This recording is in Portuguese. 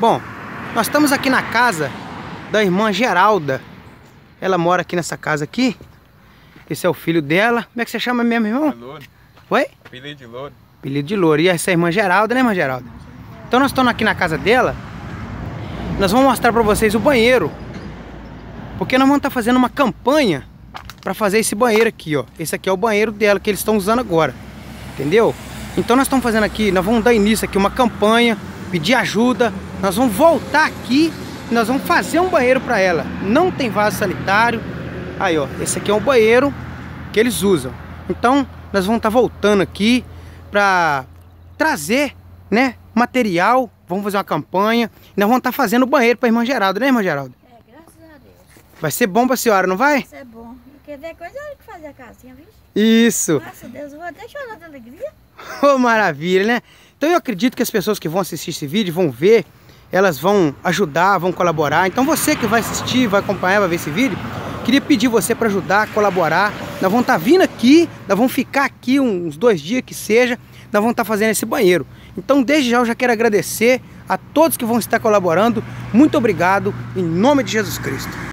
Bom, nós estamos aqui na casa da irmã Geralda. Ela mora aqui nessa casa aqui. Esse é o filho dela. Como é que você chama mesmo, irmão? Louro. Oi? Apelido de louro. Apelido de Louro. E essa é a irmã Geralda, né, irmã Geralda? Então nós estamos aqui na casa dela. Nós vamos mostrar pra vocês o banheiro. Porque nós vamos estar fazendo uma campanha pra fazer esse banheiro aqui, ó. Esse aqui é o banheiro dela que eles estão usando agora. Entendeu? Então nós estamos fazendo aqui, nós vamos dar início aqui uma campanha, pedir ajuda. Nós vamos voltar aqui e nós vamos fazer um banheiro pra ela. Não tem vaso sanitário. Aí, ó, esse aqui é um banheiro que eles usam. Então, nós vamos estar voltando aqui para trazer, né, material. Vamos fazer uma campanha. E nós vamos estar fazendo o banheiro para irmã Geralda, né, irmã Geralda? É, graças a Deus. Vai ser bom para a senhora, não vai? Isso é bom. Ver coisa que fazer a casinha, viu? Isso. Nossa, Deus, eu vou até chorar de alegria. Oh, maravilha, né? Então eu acredito que as pessoas que vão assistir esse vídeo vão ver, elas vão ajudar, vão colaborar. Então você que vai assistir, vai acompanhar, vai ver esse vídeo, queria pedir você para ajudar, colaborar. Nós vamos estar vindo aqui, nós vamos ficar aqui uns dois dias que seja, nós vamos estar fazendo esse banheiro. Então desde já eu já quero agradecer a todos que vão estar colaborando. Muito obrigado, em nome de Jesus Cristo.